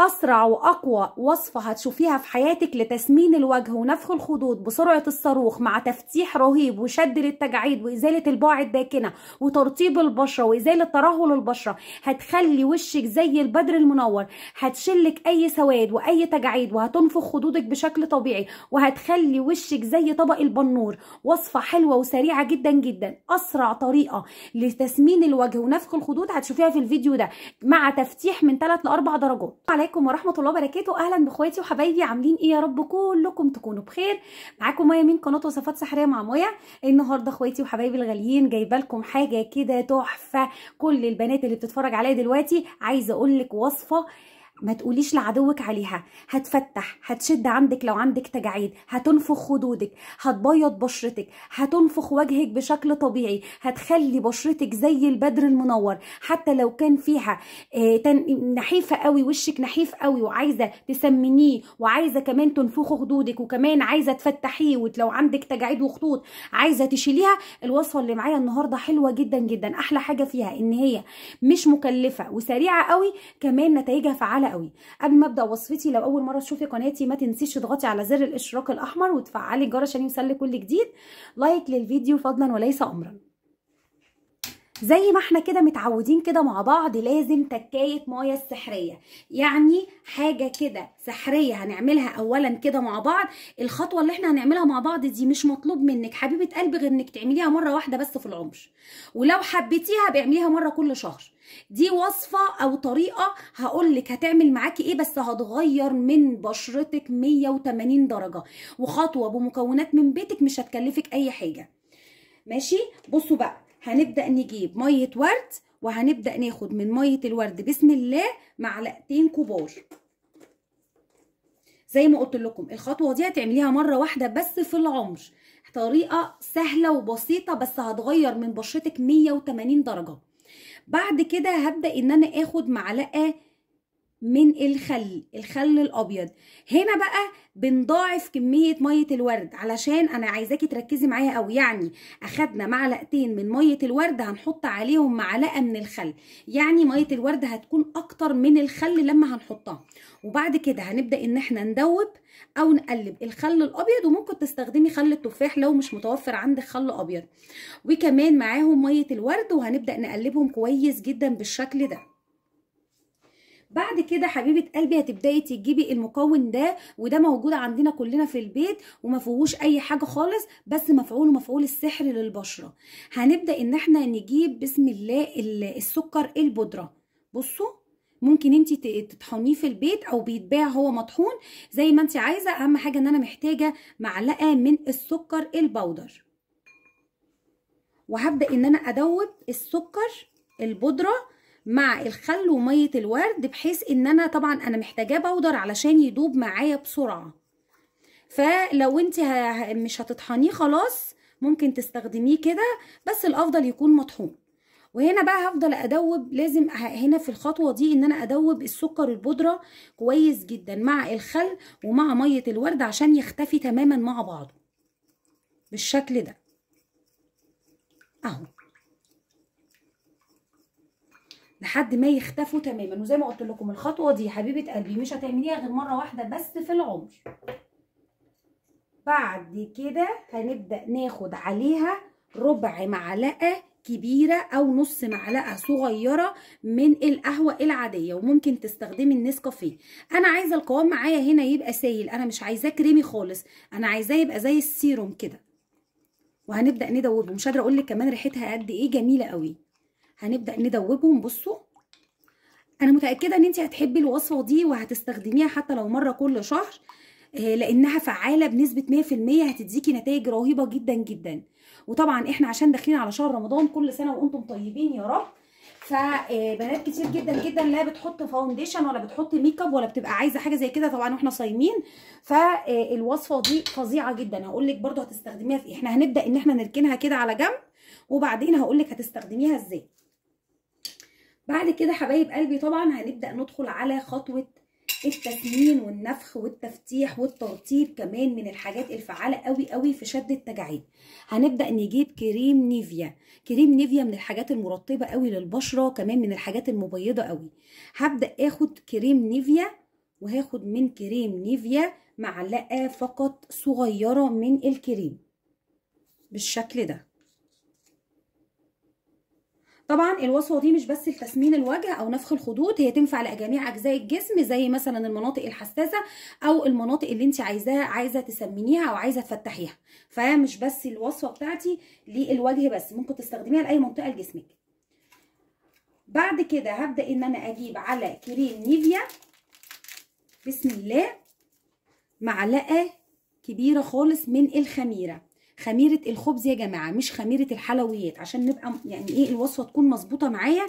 أسرع وأقوى وصفة هتشوفيها في حياتك لتسمين الوجه ونفخ الخدود بسرعة الصاروخ مع تفتيح رهيب وشد للتجاعيد وإزالة البقع الداكنة وترطيب البشرة وإزالة ترهل البشرة. هتخلي وشك زي البدر المنور. هتشلك أي سواد وأي تجاعيد وهتنفخ خدودك بشكل طبيعي. وهتخلي وشك زي طبق البنور. وصفة حلوة وسريعة جدا جدا. أسرع طريقة لتسمين الوجه ونفخ الخدود هتشوفيها في الفيديو ده مع تفتيح من 3 ل 4 درجات عليكم ورحمة الله وبركاته. أهلا بإخواتي وحبايبي عاملين إيه يا رب؟ كلكم تكونوا بخير. معاكم مايا من قناة وصفات سحرية مع مايا النهارده إخواتي وحبايبي الغاليين جايبة لكم حاجة كده تحفة. كل البنات اللي بتتفرج عليا دلوقتي عايزة أقول لك وصفة ما تقوليش لعدوك عليها. هتفتح هتشد عندك لو عندك تجاعيد. هتنفخ خدودك. هتبيض بشرتك. هتنفخ وجهك بشكل طبيعي. هتخلي بشرتك زي البدر المنور. حتى لو كان فيها آه نحيفة قوي وشك نحيف قوي وعايزة تسمنيه وعايزة كمان تنفخي خدودك وكمان عايزة تفتحيه ولو عندك تجاعيد وخطوط عايزة تشيليها. الوصفة اللي معايا النهارده حلوة جدا جدا. أحلى حاجة فيها إن هي مش مكلفة وسريعة قوي كمان نتائجها فعالة قوي. قبل ما أبدأ وصفتي لو أول مرة تشوفي قناتي ما تنسيش تضغطي على زر الإشتراك الأحمر وتفعلي الجرس عشان يوصلك كل جديد. لايك للفيديو فضلا وليس امرا. زي ما إحنا كده متعودين كده مع بعض لازم تكاية مايه السحرية. يعني حاجة كده سحرية هنعملها اولا كده مع بعض. الخطوة اللي إحنا هنعملها مع بعض دي مش مطلوب منك حبيبة قلبي غير انك تعمليها مرة واحدة بس في العمر. ولو حبيتيها بيعمليها مرة كل شهر. دي وصفة أو طريقة هقول لك هتعمل معاكي إيه بس هتغير من بشرتك 180 درجة. وخطوة بمكونات من بيتك مش هتكلفك أي حاجة. ماشي؟ بصوا بقى. هنبدأ نجيب مية ورد وهنبدأ ناخد من مية الورد بسم الله معلقتين كبار. زي ما قلت لكم الخطوة دي هتعمليها مرة واحدة بس في العمر. طريقة سهلة وبسيطة بس هتغير من بشرتك 180 درجة. بعد كده هبدأ إن أنا آخد معلقة من الخل الخل الأبيض. هنا بقى بنضاعف كمية مية الورد. علشان أنا عايزاكي تركزي معايا قوي يعني أخدنا معلقتين من مية الورد هنحط عليهم معلقة من الخل. يعني مية الورد هتكون أكتر من الخل لما هنحطها. وبعد كده هنبدأ إن إحنا ندوب أو نقلب الخل الأبيض. وممكن تستخدمي خل التفاح لو مش متوفر عندك خل أبيض. وكمان معاهم مية الورد وهنبدأ نقلبهم كويس جدا بالشكل ده. بعد كده حبيبة قلبي هتبدأي تجيبي المكون ده وده موجود عندنا كلنا في البيت وما فيهوش أي حاجة خالص بس مفعول مفعول السحر للبشرة. هنبدأ إن إحنا نجيب بسم الله السكر البودرة. بصوا ممكن انت تطحنيه في البيت أو بيتباع هو مطحون. زي ما انت عايزة أهم حاجة إن أنا محتاجة معلقة من السكر البودر. وهبدأ إن أنا أدوب السكر البودرة مع الخل ومية الورد بحيث إن أنا طبعا أنا محتاجاه بودر علشان يدوب معايا بسرعة. فلو أنت مش هتطحنيه خلاص ممكن تستخدميه كده بس الأفضل يكون مطحون. وهنا بقى هفضل أدوب لازم هنا في الخطوة دي إن أنا أدوب السكر البودرة كويس جدا مع الخل ومع مية الورد عشان يختفي تماما مع بعضه. بالشكل ده. أهو. لحد ما يختفوا تماما. وزي ما قلت لكم الخطوة دي حبيبة قلبي مش هتعمليها غير مرة واحدة بس في العمر. بعد كده هنبدأ ناخد عليها ربع معلقة كبيرة أو نص معلقة صغيرة من القهوة العادية وممكن تستخدمي النسكافيه. أنا عايزة القوام معايا هنا يبقى سايل. أنا مش عايزاه كريمي خالص. أنا عايزاه يبقى زي السيروم كده. وهنبدأ ندوبه. مش قادرة أقول لك كمان ريحتها قد إيه جميلة قوي. هنبدأ ندوبهم. بصوا أنا متأكدة إن انت هتحبي الوصفة دي وهتستخدميها حتى لو مرة كل شهر لأنها فعالة بنسبة 100% هتديكي نتائج رهيبة جدا جدا. وطبعا إحنا عشان داخلين على شهر رمضان كل سنة وأنتم طيبين يا رب. فبنات كتير جدا جدا لا بتحط foundation ولا بتحط make up ولا بتبقى عايزة حاجة زي كده طبعا وإحنا صايمين. فالوصفه دي فظيعة جدا. هقول لك برده هتستخدميها في إحنا هنبدأ إن إحنا نركنها كده على جنب وبعدين هقول لك هتستخدميها إزاي. بعد كده حبايب قلبي طبعا هنبدأ ندخل على خطوة التسمين والنفخ والتفتيح والترطيب كمان من الحاجات الفعالة قوي قوي في شد التجاعيد. هنبدأ نجيب كريم نيفيا. كريم نيفيا من الحاجات المرطبة قوي للبشرة كمان من الحاجات المبيضة قوي. هبدأ آخد كريم نيفيا وهاخد من كريم نيفيا معلقة فقط صغيرة من الكريم بالشكل ده. طبعا الوصفة دي مش بس لتسمين الوجه أو نفخ الخدود هي تنفع لجميع أجزاء الجسم زي مثلا المناطق الحساسة أو المناطق اللي أنت عايزاها عايزة تسمنيها أو عايزة تفتحيها. فمش بس الوصفة بتاعتي للوجه بس ممكن تستخدميها لأي منطقة لجسمك. بعد كده هبدأ إن أنا أجيب على كريم نيفيا. بسم الله. معلقة كبيرة خالص من الخميرة. خميرة الخبز يا جماعة مش خميرة الحلويات عشان نبقى يعني إيه الوصفة تكون مظبوطة معايا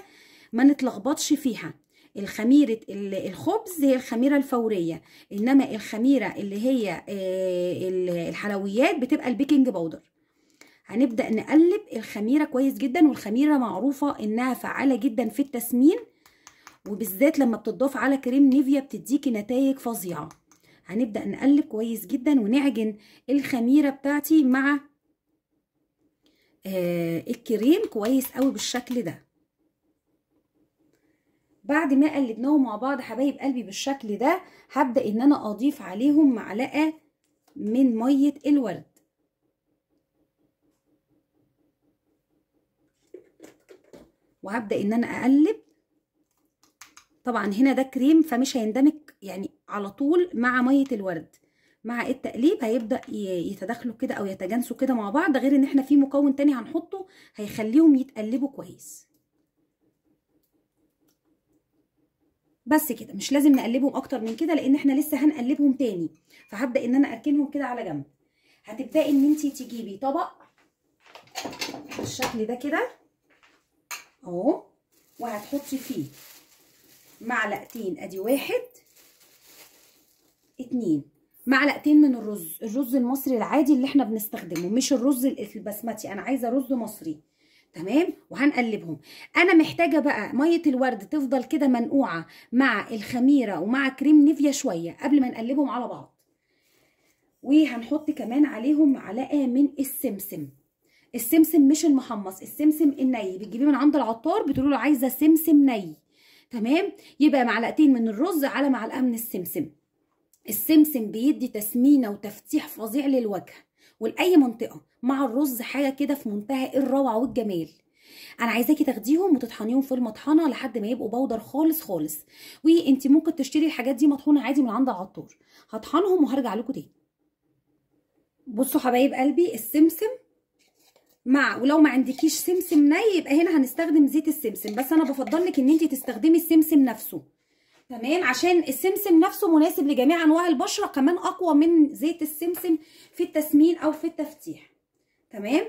ما نتلخبطش فيها. الخميرة الخبز هي الخميرة الفورية إنما الخميرة اللي هي الحلويات بتبقى ال baking powder. هنبدأ نقلب الخميرة كويس جدا والخميرة معروفة إنها فعالة جدا في التسمين وبالذات لما بتضاف على كريم نيفيا بتديكي نتائج فظيعة. هنبدأ نقلب كويس جدا ونعجن الخميرة بتاعتي مع آه الكريم كويس قوي بالشكل ده. بعد ما قلبناهم مع بعض حبايب قلبي بالشكل ده هبدأ إن أنا أضيف عليهم معلقة من مية الورد. وهبدأ إن أنا أقلب. طبعا هنا ده كريم فمش هيندمج يعني على طول مع مية الورد. مع التقليب هيبدأ يتداخلوا كده أو يتجانسوا كده مع بعض غير إن إحنا في مكون تاني هنحطه هيخليهم يتقلبوا كويس. بس كده مش لازم نقلبهم أكتر من كده لأن إحنا لسه هنقلبهم تاني. فهبدأ إن أنا أركنهم كده على جنب. هتبدأي إن انت تجيبي طبق بالشكل ده كده أهو وهتحطي فيه معلقتين أدي واحد. اتنين. معلقتين من الرز الرز المصري العادي اللي إحنا بنستخدمه مش الرز البسمتي أنا عايزة رز مصري. تمام؟ وهنقلبهم. أنا محتاجة بقى مية الورد تفضل كده منقوعة مع الخميرة ومع كريم نيفيا شوية قبل ما نقلبهم على بعض. وهنحط كمان عليهم معلقة من السمسم. السمسم مش المحمص السمسم الني. بتجيبيه من عند العطار بتقولوا له عايزة سمسم ني. تمام؟ يبقى معلقتين من الرز على معلقة من السمسم. السمسم بيدي تسمينة وتفتيح فظيع للوجه ولاي منطقة مع الرز حاجة كده في منتهى الروعة والجمال. أنا عايزاكي تاخديهم وتطحنيهم في المطحنة لحد ما يبقوا بودر خالص خالص. وانت ممكن تشتري الحاجات دي مطحونة عادي من عند العطار هطحنهم وهرجع لكم تاني. بصوا حبايب قلبي السمسم مع ولو ما عندكيش سمسم ني يبقى هنا هنستخدم زيت السمسم. بس أنا بفضل لك إن انت تستخدمي السمسم نفسه. تمام؟ عشان السمسم نفسه مناسب لجميع أنواع البشرة كمان أقوى من زيت السمسم في التسمين أو في التفتيح. تمام؟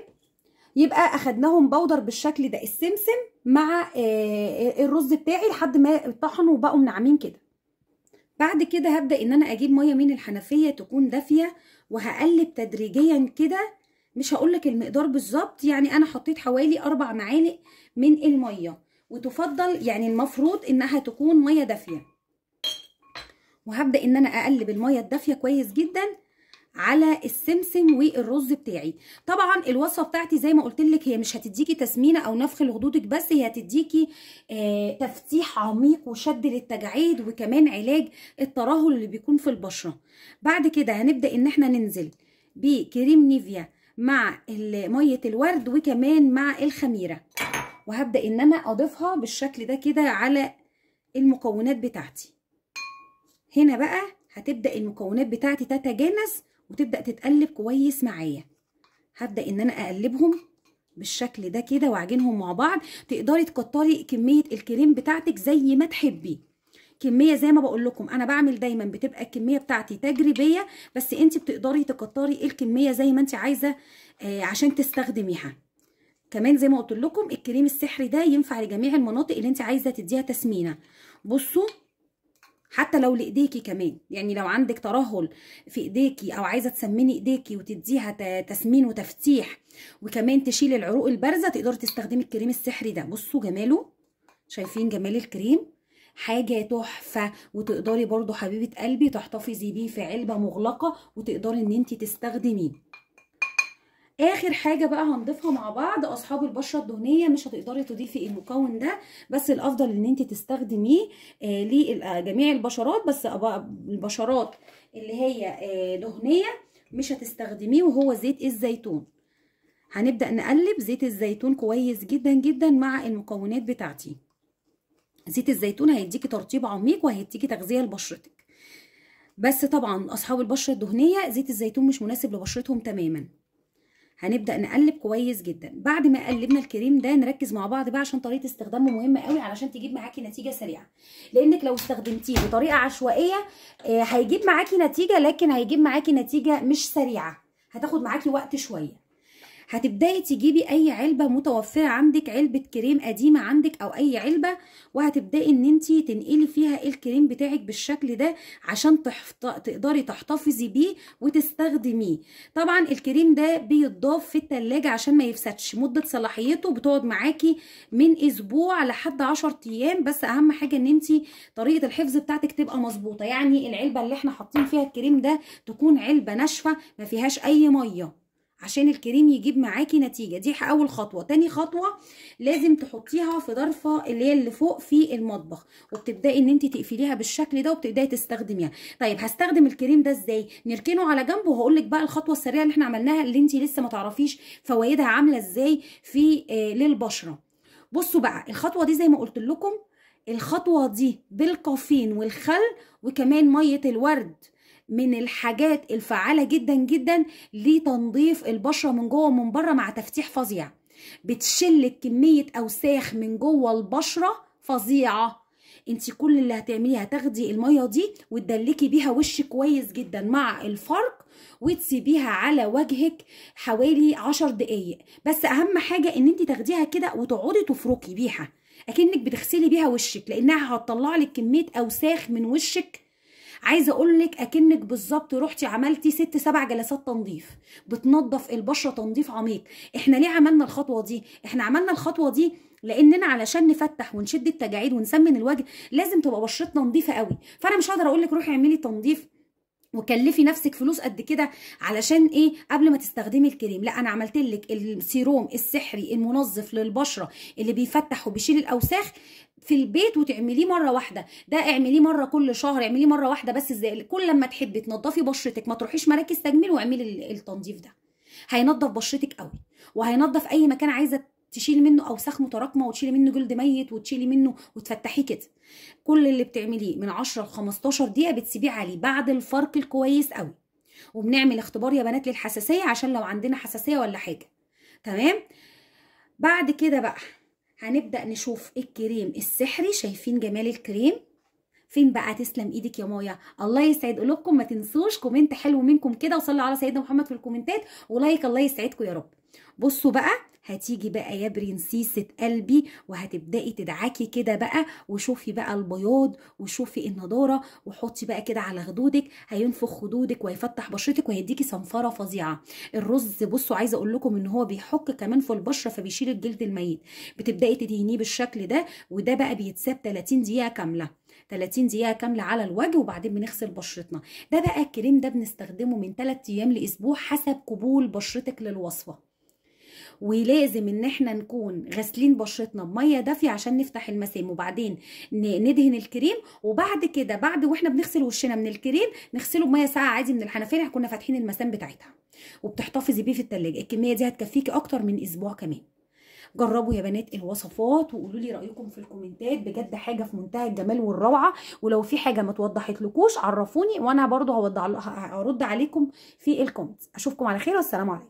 يبقى أخدناهم بودر بالشكل ده. السمسم مع الرز بتاعي لحد ما طحنوا وبقوا ناعمين كده. بعد كده هبدأ إن أنا أجيب مية من الحنفية تكون دافية وهقلب تدريجيا كده. مش هقولك المقدار بالظبط يعني أنا حطيت حوالي أربع معالق من المية. وتفضل يعني المفروض إنها تكون مية دافية. وهبدأ إن أنا أقلب المية الدافية كويس جدا على السمسم والرز بتاعي. طبعا الوصفة بتاعتي زي ما قلت لك هي مش هتديكي تسمينة أو نفخ لخدودك بس هي هتديكي آه تفتيح عميق وشد للتجاعيد وكمان علاج الترهل اللي بيكون في البشرة. بعد كده هنبدأ إن إحنا ننزل بكريم نيفيا مع مية الورد وكمان مع الخميرة. وهبدأ إن أنا أضيفها بالشكل ده كده على المكونات بتاعتي. هنا بقى هتبدأ المكونات بتاعتي تتجانس وتبدأ تتقلب كويس معايا. هبدأ إن أنا أقلبهم بالشكل ده كده وأعجنهم مع بعض. تقدري تكتري كمية الكريم بتاعتك زي ما تحبي. كمية زي ما بقول لكم أنا بعمل دايما بتبقى الكمية بتاعتي تجريبية بس انت بتقدري تكتري الكمية زي ما انت عايزة آه عشان تستخدميها. كمان زي ما قلت لكم الكريم السحري ده ينفع لجميع المناطق اللي انت عايزة تديها تسمينة. بصوا حتى لو لإيديكي كمان يعني لو عندك ترهل في إيديكي أو عايزة تسمني إيديكي وتديها تسمين وتفتيح وكمان تشيل العروق البارزة تقدري تستخدمي الكريم السحري ده. بصوا جماله شايفين جمال الكريم؟ حاجة تحفة. وتقدري برضو حبيبة قلبي تحتفظي بيه في علبة مغلقة وتقدري إن انت تستخدميه. آخر حاجة بقى هنضيفها مع بعض أصحاب البشرة الدهنية مش هتقدري تضيفي المكون ده بس الأفضل إن انت تستخدميه آه لجميع البشرات بس البشرات اللي هي آه دهنية مش هتستخدميه وهو زيت الزيتون. هنبدأ نقلب زيت الزيتون كويس جدا جدا مع المكونات بتاعتي. زيت الزيتون هيديكي ترطيب عميق وهيديكي تغذية لبشرتك. بس طبعا أصحاب البشرة الدهنية زيت الزيتون مش مناسب لبشرتهم تماما. هنبدأ نقلب كويس جدا. بعد ما قلبنا الكريم ده نركز مع بعض بقى عشان طريقة استخدامه مهمة قوي علشان تجيب معاكي نتيجة سريعة. لأنك لو استخدمتيه بطريقة عشوائية هيجيب معاكي نتيجة لكن هيجيب معاكي نتيجة مش سريعة. هتاخد معاكي وقت شوية. هتبداي تجيبي أي علبة متوفرة عندك علبة كريم قديمة عندك أو أي علبة وهتبداي إن أنت تنقلي فيها الكريم بتاعك بالشكل ده عشان تحفط... تقدري تحتفظي بيه وتستخدميه. طبعا الكريم ده بيتضاف في التلاجة عشان ما يفسدش. مدة صلاحيته بتقعد معاكي من أسبوع لحد 10 أيام بس أهم حاجة إن أنت طريقة الحفظ بتاعتك تبقى مظبوطة. يعني العلبة اللي إحنا حاطين فيها الكريم ده تكون علبة ناشفة ما فيهاش أي مية. عشان الكريم يجيب معاكي نتيجة. دي أول خطوة. تاني خطوة لازم تحطيها في ضرفه اللي هي اللي فوق في المطبخ وبتبدأي إن انت تقفليها بالشكل ده وبتبدأي تستخدميها. طيب هستخدم الكريم ده إزاي؟ نركنه على جنب وهقول لك بقى الخطوة السريعة اللي إحنا عملناها اللي انت لسه ما تعرفيش فوائدها عاملة إزاي في آه للبشرة. بصوا بقى الخطوة دي زي ما قلت لكم الخطوة دي بالكافيين والخل وكمان مية الورد. من الحاجات الفعالة جدا جدا لتنظيف البشرة من جوه ومن بره مع تفتيح فظيع. بتشلك كمية أوساخ من جوه البشرة فظيعة. انت كل اللي هتعمليه هتاخدي المية دي وتدلكي بيها وشك كويس جدا مع الفرق وتسيبيها على وجهك حوالي عشر دقايق. بس أهم حاجة إن انت تاخديها كده وتقعدي تفركي بيها. أكنك بتغسلي بيها وشك لأنها هتطلع لك كمية أوساخ من وشك عايزة أقول لك أكنك بالظبط رحتي عملتي ست سبع جلسات تنظيف. بتنظف البشرة تنظيف عميق. إحنا ليه عملنا الخطوة دي؟ إحنا عملنا الخطوة دي لأننا علشان نفتح ونشد التجاعيد ونسمن الوجه لازم تبقى بشرتنا نظيفة قوي. فأنا مش هقدر أقول لك روحي اعملي تنظيف وكلفي نفسك فلوس قد كده علشان إيه؟ قبل ما تستخدمي الكريم. لا أنا عملت لك السيروم السحري المنظف للبشرة اللي بيفتح وبيشيل الأوساخ في البيت وتعمليه مرة واحدة. ده اعمليه مرة كل شهر اعمليه مرة واحدة بس إزاي؟ كل لما تحبي تنضفي بشرتك ما تروحيش مراكز تجميل واعملي التنظيف ده. هينضف بشرتك قوي وهينضف أي مكان عايزة تشيلي منه أوساخ متراكمة وتشيلي منه جلد ميت وتشيلي منه وتفتحيه كده. كل اللي بتعمليه من 10 ل 15 دقيقة بتسيبيه عليه بعد الفرق الكويس قوي. وبنعمل اختبار يا بنات للحساسية عشان لو عندنا حساسية ولا حاجة. تمام؟ بعد كده بقى هنبدأ نشوف الكريم السحري. شايفين جمال الكريم؟ فين بقى تسلم إيدك يا مايا؟ الله يسعد قلوبكم. ما تنسوش comment حلو منكم كده وصلوا على سيدنا محمد في الكومنتات. و like الله يسعدكم يا رب. بصوا بقى هتيجي بقى يا برنسيسة قلبي وهتبدأي تدعكي كده بقى وشوفي بقى البياض وشوفي النضارة وحطي بقى كده على خدودك هينفخ خدودك وهيفتح بشرتك وهيديكي صنفرة فظيعة. الرز بصوا عايزة أقول لكم إن هو بيحك كمان في البشرة فبيشيل الجلد الميت. بتبدأي تدهنيه بالشكل ده وده بقى بيتساب 30 دقيقة كاملة. 30 دقيقة كاملة على الوجه وبعدين بنغسل بشرتنا. ده بقى الكريم ده بنستخدمه من 3 أيام لأسبوع حسب قبول بشرتك للوصفة. ولازم إن إحنا نكون غاسلين بشرتنا بميه دافية عشان نفتح المسام وبعدين ندهن الكريم وبعد كده بعد وإحنا بنغسل وشنا من الكريم نغسله بمية ساقعة عادي من الحنفية كنا فاتحين المسام بتاعتها. وبتحتفظي بيه في التلاجة. الكمية دي هتكفيكي أكتر من أسبوع كمان. جربوا يا بنات الوصفات وقولوا لي رأيكم في ال comments. بجد حاجة في منتهى الجمال والروعة. ولو في حاجة ما توضحتلكوش عرفوني وأنا برضو هرد عليكم في ال comments أشوفكم على خير والسلام عليكم.